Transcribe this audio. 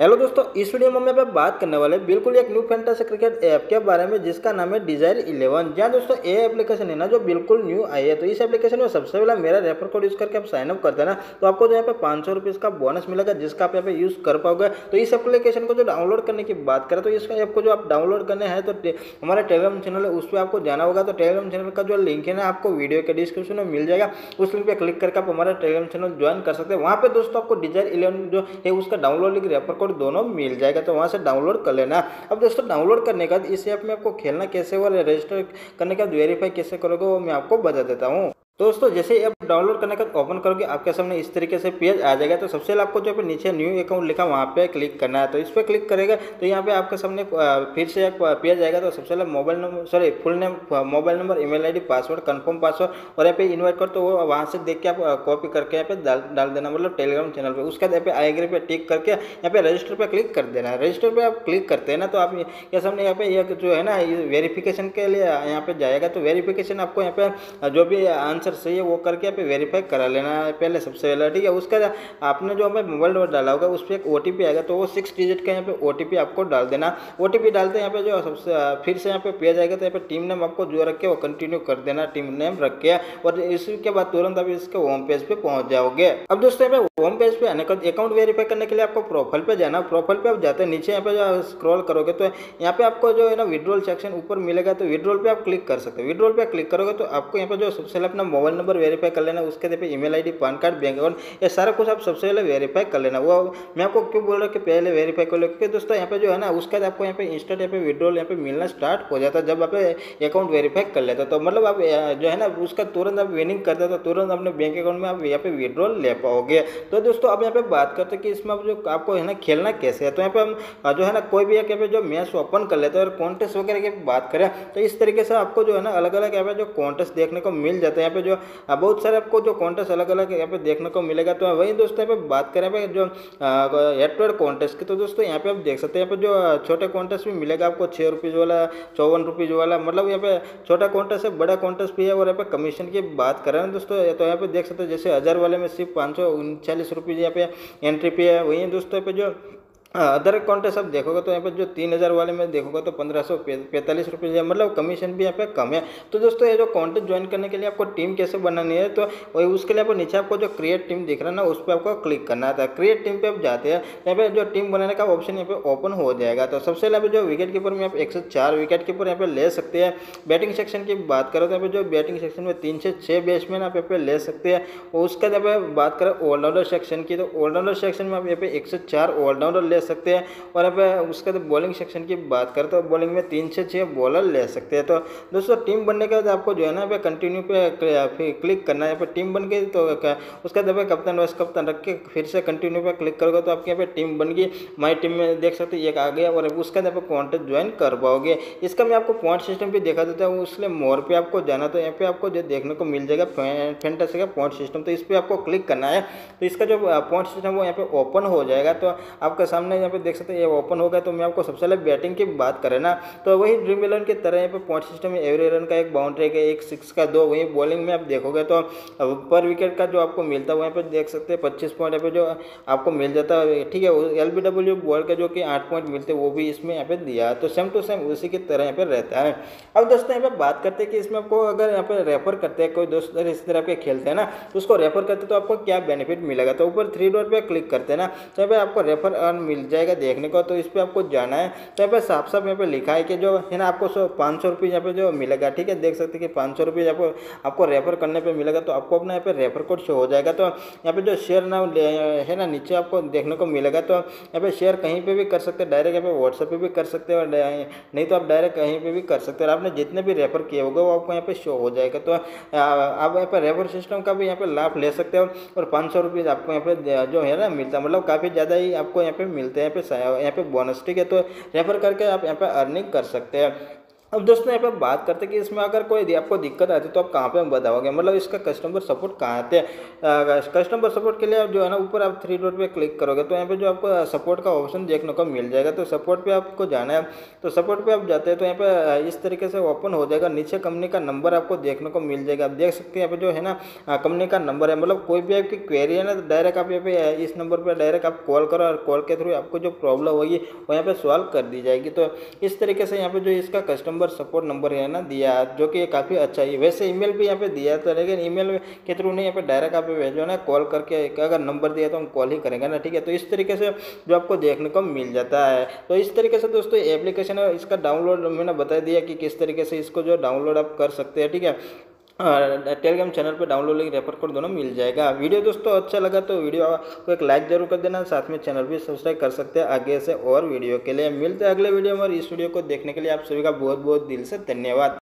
Hello दोस्तों, इस video में हम बात करने वाले बिल्कुल एक न्यू फैंटासी क्रिकेट ऐप के बारे में, जिसका नाम है डिज़ायर इलेवन जहाँ दोस्तों, ये एप्लीकेशन है ना, जो बिल्कुल न्यू आई है तो इस एप्लीकेशन में सबसे पहले मेरा रेफर कोड यूज़ करके आप साइन अप करते ना तो आपको जो यहाँ पे पाँच सौ का बोनस मिलेगा, जिसका आप यहाँ पे यूज़ कर पाओगे। तो इस एप्लीकेशन को जो डाउनलोड करने की बात करें तो इस ऐप को जो आप डाउनलोड करने हैं तो हमारा टेलीग्राम चैनल है, उस पर आपको जाना होगा तो टेलीग्राम चैनल का जो लिंक है ना, आपको वीडियो के डिस्क्रिप्शन में मिल जाएगा। उस लिंक पर क्लिक करके आप हमारा टेलीग्राम चैनल ज्वाइन कर सकते हैं। वहाँ पे दोस्तों, आपको डिज़ायर इलेवन जो है, उसका डाउनलोड लिंक रेफर कोड दोनों मिल जाएगा तो वहाँ से डाउनलोड कर लेना। अब दोस्तों डाउनलोड करने के बाद इस ऐप में आपको खेलना कैसे हुआ रजिस्टर करने के बाद वेरीफाई कैसे करोगे, वो मैं आपको बता देता हूँ। दोस्तों, जैसे ऐप डाउनलोड करने का ओपन करोगे, आपके सामने इस तरीके से पेज आ जाएगा। तो सबसे पहले आपको जो पे नीचे न्यू अकाउंट लिखा, वहाँ पे क्लिक करना है। तो इस पर क्लिक करेगा तो यहाँ पे आपके सामने फिर से एक पेज आएगा। तो सबसे पहले mobile number sorry full name mobile number email ID password confirm password और यहाँ पे इन्वाइट कर तो वो वहाँ से देख के आप कॉपी करके यहाँ पे डाल डाल देना मतलब टेलीग्राम चैनल पर उसके बाद यहाँ पे आईग्री पे टिक करके यहाँ पे रजिस्टर पर क्लिक कर देना है। रजिस्टर पर आप क्लिक करते हैं ना तो आप क्या सामने यहाँ पे जो है ना वेरीफिकेशन के लिए यहाँ पे जाएगा। तो वेरीफिकेशन आपको यहाँ पे, जो भी सही है, वो करके आप वेरीफाई करा लेना है पहले सबसे पहले, ठीक है? उसका आपने जो हमें मोबाइल नंबर डाला होगा उस पर एक ओटीपी आएगा तो वो सिक्स डिजिट का यहाँ पे ओटीपी आपको डाल देना। ओटीपी डालते यहाँ पे जो सबसे फिर से यहाँ पे पेज आएगा तो यहाँ पे टीम नेम आपको जो रखे, वो कंटिन्यू कर देना टीम नेम रख के। और इसके बाद तुरंत आप इसके होम पेज पे पहुँच जाओगे। अब दोस्तों, यहाँ पे होम पेज पे अकाउंट वेरीफाई करने के लिए आपको प्रोफ़ाइल पे जाना प्रोफ़ाइल पे आप जाते हैं, नीचे यहाँ पे जो स्क्रॉल करोगे तो यहाँ पे आपको जो है ना विड्रोल सेक्शन ऊपर मिलेगा तो विड्रोल पे आप क्लिक कर सकते हो। विड्रोल पे क्लिक करोगे तो आपको यहाँ पे जो सबसे पहले अपना मोबाइल नंबर वेरीफाई कर लेना उसके पे email ID PAN card bank account ये सारा कुछ आप सबसे पहले वेरीफाई कर लेना। वो मैं आपको क्यों बोल रहा हूँ कि पहले वेरीफाई कर लो? क्योंकि दोस्तों यहाँ पे जो है ना, उसके बाद आपको यहाँ पे इंस्टेंट यहाँ पे विड्रॉल यहाँ पे मिलना स्टार्ट हो जाता है, जब आप अकाउंट वेरीफाई कर लेते तो मतलब आप जो है ना, उसका तुरंत आप विनिंग करते तो तुरंत अपने बैंक अकाउंट में आप यहाँ पे विड्रॉल ले पाओगे। तो दोस्तों अब यहाँ पे बात करते हैं कि इसमें जो आपको है ना खेलना कैसे है तो यहाँ पे हम जो है ना कोई भी यहाँ पे जो मैच ओपन कर लेते हैं और कॉन्टेस्ट वगैरह की बात करें तो इस तरीके से आपको जो है ना अलग अलग यहाँ पे जो कॉन्टेस्ट देखने को मिल जाता है यहाँ पे जो बहुत सारे आपको जो कॉन्टेस्ट अलग अलग यहाँ पे देखने को मिलेगा तो वही दोस्तों यहाँ पे बात करें भाई जो हेड कॉन्टेस्ट की तो दोस्तों यहाँ पे आप देख सकते हैं यहाँ पे जो छोटे कॉन्टेस्ट भी मिलेगा आपको छः रुपीज़ वाला चौवन रुपीज़ वाला मतलब यहाँ पे छोटा कॉन्टेस्ट है बड़ा कॉन्टेस्ट भी है और यहाँ पे कमीशन की बात करें दोस्तों तो यहाँ पे देख सकते हैं जैसे हज़ार वाले में सिर्फ़ पाँच सौ रुपीज़ यहाँ पे एंट्री पे है वही दोस्तों पे जो अदर कॉन्टेस्ट आप देखोगे तो यहाँ पे जो तीन हज़ार वाले में देखोगे तो पंद्रह सौ पैंतालीस रुपये मतलब कमीशन भी यहाँ पे कम है। तो दोस्तों, ये जो कॉन्टेस्ट ज्वाइन करने के लिए आपको टीम कैसे बनानी है तो उसके लिए आपको नीचे आपको जो क्रिएट टीम दिख रहा है ना, उस पर आपको क्लिक करना था क्रिएट टीम पर आप जाते हैं, यहाँ पे जो टीम बनाने का ऑप्शन यहाँ पे ओपन हो जाएगा। तो सबसे पहले जो विकेट कीपर में आप एक से चार विकेट कीपर यहाँ पे ले सकते हैं। बैटिंग सेक्शन की बात करो तो यहाँ पे जो बैटिंग सेक्शन में तीन से छः बैट्समैन आप यहाँ पे ले सकते हैं। और उसके पे बात करें ऑलराउंडर सेक्शन की तो ऑलराउंडर सेक्शन में आप यहाँ पे एक से चार ऑलराउंडर ले सकते हैं। और अब उसके बाद बॉलिंग सेक्शन की बात करें तो बॉलिंग में तीन से छः बॉलर ले सकते हैं। तो दोस्तों टीम बनने के बाद आपको जो है ना, पे कंटिन्यू पे क्लिक करना है। फिर टीम बन गई तो उसके बाद कप्तान वाइस कप्तान रख के फिर से कंटिन्यू पे क्लिक करोगे तो आपके यहाँ पे टीम बन गई। माई टीम में देख सकते एक आ गया और उसके बाद आप कॉन्टेस्ट ज्वाइन कर पाओगे। इसका मैं आपको पॉइंट सिस्टम भी देखा देता हूँ उसलिए मोर पे आपको जाना तो यहाँ पे आपको जो देखने को मिल जाएगा फैंटासी का पॉइंट सिस्टम तो इस पर आपको क्लिक करना है। तो इसका जो पॉइंट सिस्टम वो यहाँ पे ओपन हो जाएगा। तो आपके सामने यहाँ पे देख सकते हैं ओपन हो गया तो मैं आपको सबसे पहले बैटिंग की बात करें ना तो वही ड्रीम इलेवन की तरह यहाँ पे पॉइंट सिस्टम में एवरी रन का एक बाउंड्री का एक सिक्स का दो, वही बॉलिंग में आप देखोगे तो पर विकेट का जो आपको मिलता है, वहीं पर देख सकते हैं पच्चीस पॉइंट यहाँ पे जो आपको मिल जाता है, ठीक है एल बी डब्ल्यू बॉल का जो कि आठ पॉइंट मिलते वो भी इसमें यहाँ पे दिया तो सेम टू सेम उसी की तरह यहाँ पे रहता है। अब दोस्तों यहाँ पे बात करते हैं कि इसमें आपको अगर यहाँ पे रेफर करते हैं, कोई दोस्त इस तरह के खेलते हैं ना तो उसको रेफर करते तो आपको क्या बेनिफिट मिलेगा तो ऊपर थ्री डॉट पर क्लिक करते हैं ना तो यहाँ पे आपको रेफर अर्न मिल जाएगा देखने को तो इस पर आपको जाना है तो यहाँ पे साफ़ साफ़ यहाँ पे लिखा है कि जो है ना आपको पाँच सौ रुपये यहाँ पे जो मिलेगा ठीक है देख सकते हैं कि पाँच सौ रुपये आपको आपको रेफर करने पर मिलेगा तो आपको अपना यहाँ पे रेफर कोड शो हो जाएगा तो यहाँ पे जो शेयर ना है ना नीचे आपको देखने को मिलेगा तो यहाँ पे शेयर कहीं पर भी कर सकते हैं डायरेक्ट यहाँ पे व्हाट्सएप पर भी कर सकते हैं नहीं तो आप डायरेक्ट कहीं पर भी कर सकते हैं आपने जितने भी रेफर किए होगा वो आपको यहाँ पे शो हो जाएगा तो आप यहाँ पे रेफर सिस्टम का भी यहाँ पे लाभ ले सकते हो और पाँच सौ आपको यहाँ पे जो है ना मिलता है मतलब काफ़ी ज़्यादा ही आपको यहाँ पे मिलते हैं, यहाँ पे यहाँ पे बोनस ठीक है तो रेफर करके आप यहाँ पे अर्निंग कर सकते हैं। अब दोस्तों, यहाँ पे बात करते हैं कि इसमें अगर कोई आपको दिक्कत आती है तो आप कहाँ पे बताओगे? मतलब इसका कस्टमर सपोर्ट कहाँ हैं? कस्टमर सपोर्ट के लिए आप जो है ना, ऊपर आप थ्री डॉट पे क्लिक करोगे तो यहाँ पे जो आपको सपोर्ट का ऑप्शन देखने को मिल जाएगा। तो सपोर्ट पे आपको जाना है। तो सपोर्ट पे आप जाते हैं तो यहाँ पे इस तरीके से ओपन हो जाएगा। नीचे कंपनी का नंबर आपको देखने को मिल जाएगा। आप देख सकते हैं, यहाँ पे जो है ना कंपनी का नंबर है। मतलब कोई भी आपकी क्वेरी है ना तो डायरेक्ट आप यहाँ पे इस नंबर पर डायरेक्ट आप कॉल करो और कॉल के थ्रू आपको जो प्रॉब्लम होगी, वो यहाँ पर सॉल्व कर दी जाएगी। तो इस तरीके से यहाँ पे जो इसका कस्टमर सपोर्ट नंबर है ना दिया, जो कि काफ़ी अच्छा है। वैसे ईमेल भी यहाँ पे दिया था लेकिन ईमेल के थ्रू नहीं, यहाँ पे डायरेक्ट आप भेजो ना कॉल करके अगर नंबर दिया तो हम कॉल ही करेंगे ना, ठीक है? तो इस तरीके से जो आपको देखने को मिल जाता है। तो इस तरीके से दोस्तों एप्लीकेशन है, इसका डाउनलोड मैंने बता दिया कि किस तरीके से इसको जो डाउनलोड आप कर सकते हैं, ठीक है? टेलीग्राम चैनल पर डाउनलोड लिंक रेफर कोड दोनों मिल जाएगा। वीडियो दोस्तों अच्छा लगा तो वीडियो को एक लाइक ज़रूर कर देना, साथ में चैनल भी सब्सक्राइब कर सकते हैं आगे से और वीडियो के लिए। मिलते हैं अगले वीडियो में और इस वीडियो को देखने के लिए आप सभी का बहुत बहुत दिल से धन्यवाद।